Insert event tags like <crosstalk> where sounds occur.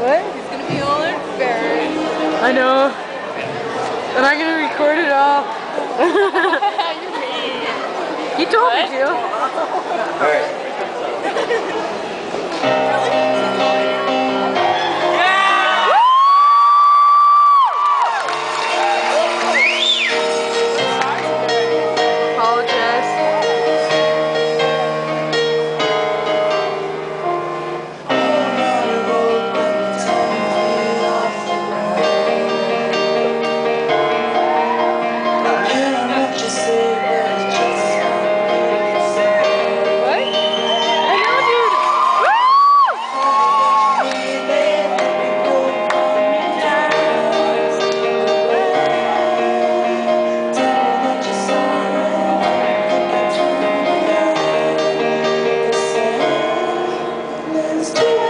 What? He's gonna be all embarrassed. I know. And I'm gonna record it all. <laughs> You mean. He told what? me to. Alright. <laughs> you.